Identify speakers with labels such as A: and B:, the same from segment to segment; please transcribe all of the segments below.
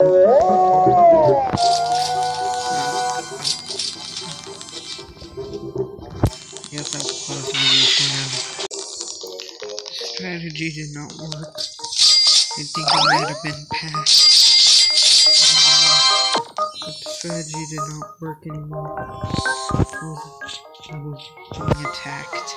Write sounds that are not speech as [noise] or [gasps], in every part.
A: Strategy did not work. I think it might have been passed. But the strategy did not work anymore. I was, I was being attacked.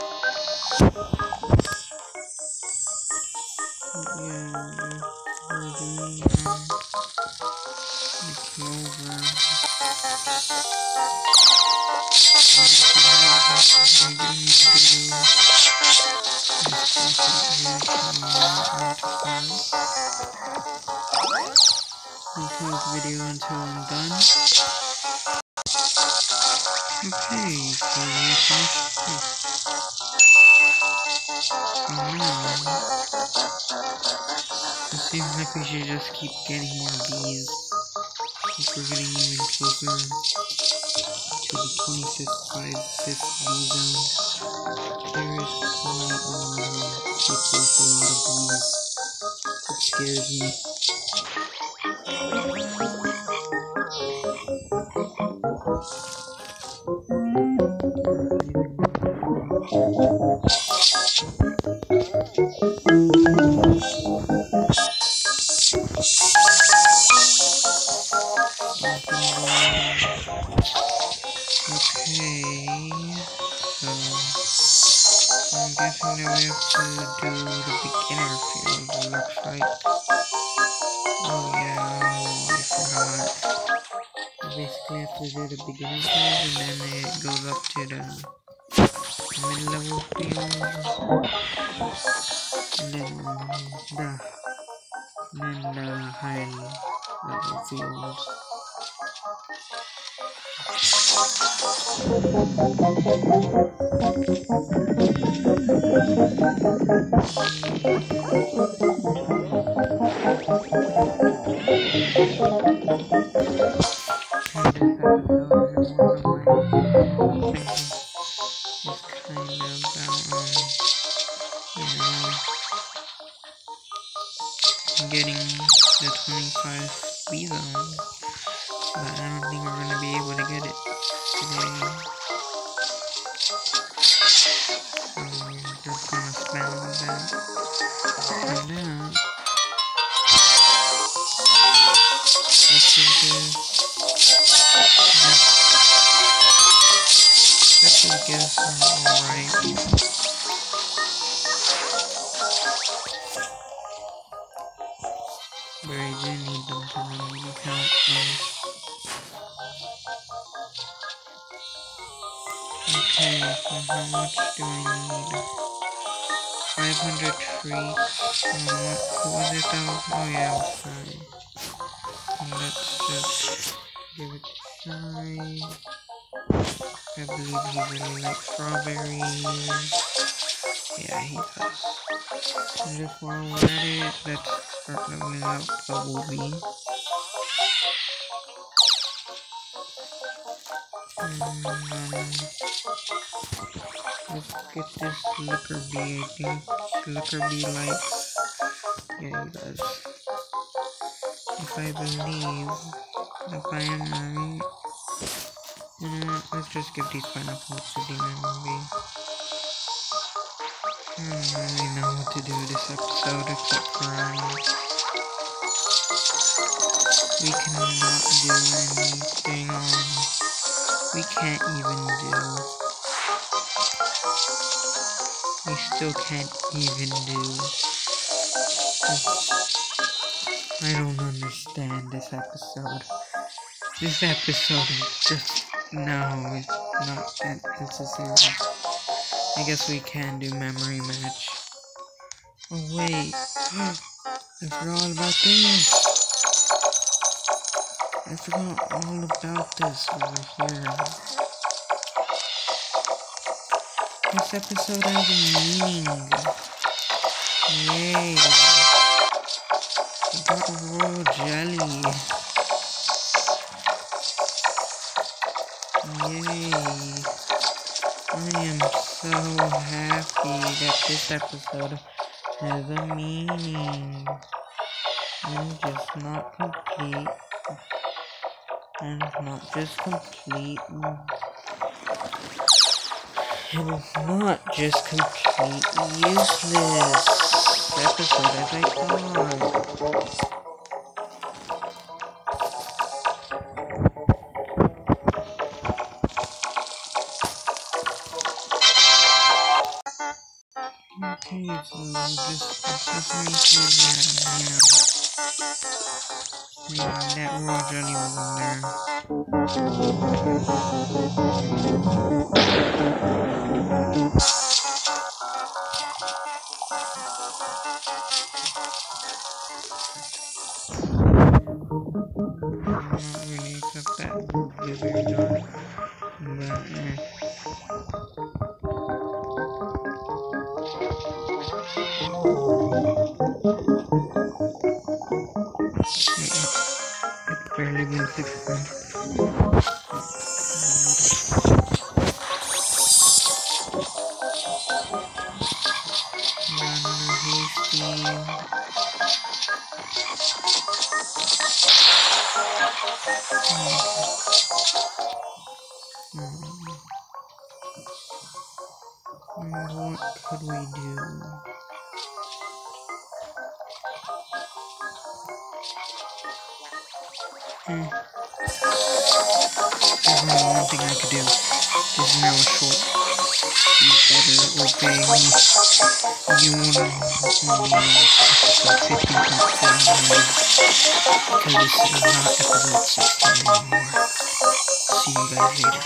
A: Video until I'm done. Okay, so we finished this. It seems like we should just keep getting more bees. Since we're getting even closer to the 25th by 5th bee zone. There is a lot of bees. It scares me. Okay, so I'm guessing we have to do the beginner field, looks like. Oh yeah, I forgot. Basically have to do the beginner field and then it goes up to the mid-level field. Then the, then the high level field. Getting the 25 bee zone, but I don't think we're gonna be able to get it today. So we're just gonna spam that for now. Let's do this. That will get us alright. But I Okay, so how much do I need? 500 treats. Um, what, what was it though? Oh yeah, sorry. Let's just give it a try. I believe he really likes strawberries. Yeah, he does. And just while we're at it, let's start leveling up Bumblebee. And, um, let's get this Looker Bee, I think. Looker Bee likes. Yeah, he does. If I believe, if I am right, you what, let's just give these pineapples to Demon Bee. I don't really know what to do this episode except for um, we cannot do anything on we can't even do we still can't even do I don't understand this episode. This episode is just no, it's not necessary. I guess we can do memory match. Oh wait, [gasps] I forgot all about this. I forgot all about this over here. This episode has a meaning. Yay. I got royal jelly. Yay. I am so happy that this episode has a meaning. And just not complete. And not just complete. And not just complete useless episode as I thought. Okay, so just, just make sure that, you jelly was in there. Not What could we do? Hmm. There's only one thing I could do. Is now short. You 15.7 because this is not episode 16 anymore. See you guys later.